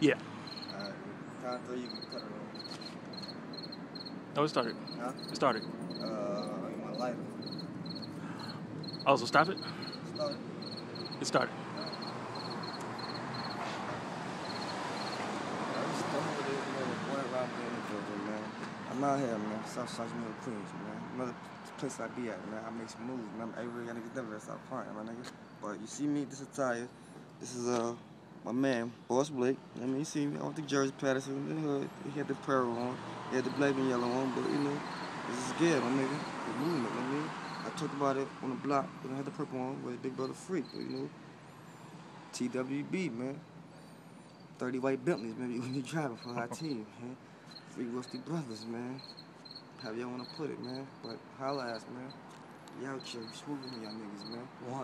Yeah. Alright, count three, you can cut it off. Oh, it started. Huh? It started. Uh, my lighter. Oh, so stop it? Start. It started. I just don't know what it is, man. The boy around me in Georgia, man. I'm out here, man. South Middle Queens, man. Another place I be at, man. I make some moves, man. Every y'all niggas never stop crying, my nigga. But you see me, this attire. This is uh my man, Boss Blake. I mean, you see me. I went to Jersey Paterson the hood. He had the pearl on. He had the black and yellow on, but you know, this is good, my nigga. The movement, I mean. I talked about it on the block when I had the purple on with Big Brother Freak, but you know, TWB, man. 30 white Bentleys, maybe when you driving for our team, man. Three Rusty Brothers, man. How y'all wanna put it, man. But holla ass, man. Y'all chill, smooth with y'all niggas, man. One.